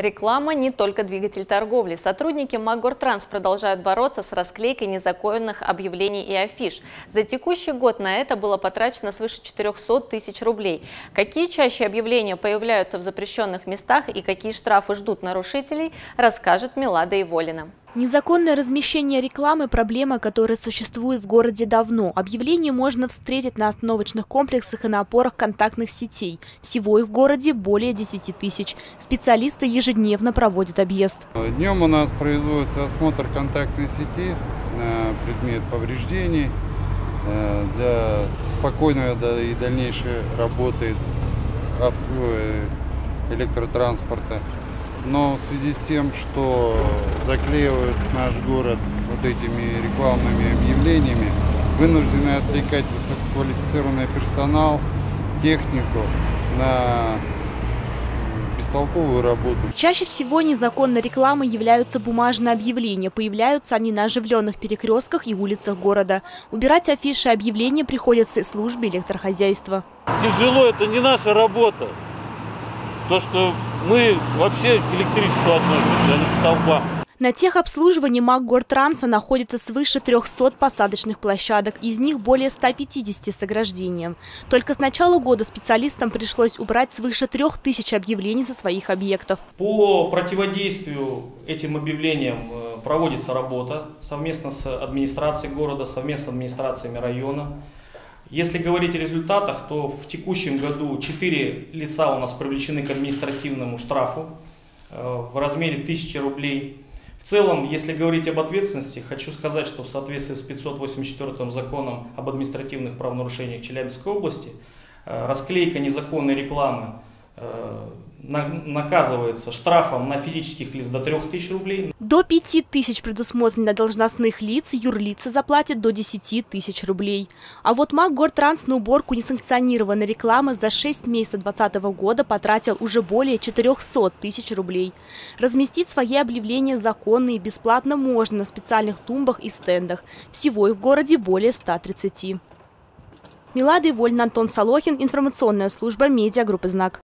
Реклама не только двигатель торговли. Сотрудники Магортранс продолжают бороться с расклейкой незаконных объявлений и афиш. За текущий год на это было потрачено свыше 400 тысяч рублей. Какие чаще объявления появляются в запрещенных местах и какие штрафы ждут нарушителей, расскажет Милада Иволина. Незаконное размещение рекламы – проблема, которая существует в городе давно. Объявления можно встретить на остановочных комплексах и на опорах контактных сетей. Всего их в городе более 10 тысяч. Специалисты ежедневно проводят объезд. Днем у нас производится осмотр контактной сети на предмет повреждений э, для спокойной и дальнейшей работы э, электротранспорта но в связи с тем, что заклеивают наш город вот этими рекламными объявлениями, вынуждены отвлекать высококвалифицированный персонал, технику на бестолковую работу. Чаще всего незаконной рекламой являются бумажные объявления. Появляются они на оживленных перекрестках и улицах города. Убирать афиши и объявления приходится службе электрохозяйства. Тяжело, это не наша работа. То, что мы вообще к электричеству относимся, а не к столбам. На техобслуживании МАК-Гортранса находится свыше 300 посадочных площадок, из них более 150 с ограждением. Только с начала года специалистам пришлось убрать свыше 3000 объявлений со своих объектов. По противодействию этим объявлениям э, проводится работа совместно с администрацией города, совместно с администрациями района. Если говорить о результатах, то в текущем году 4 лица у нас привлечены к административному штрафу э, в размере 1000 рублей. В целом, если говорить об ответственности, хочу сказать, что в соответствии с 584 законом об административных правонарушениях Челябинской области, э, расклейка незаконной рекламы Э, наказывается штрафом на физических лиц до 3000 рублей. До 5000 предусмотрено должностных лиц, юрлицы заплатят до 10 тысяч рублей. А вот МАК Гортранс на уборку несанкционированной рекламы за 6 месяцев 2020 года потратил уже более 400 тысяч рублей. Разместить свои объявления законно и бесплатно можно на специальных тумбах и стендах. Всего их в городе более 130. Милада Вольна, Антон Солохин, информационная служба медиагруппы «Знак».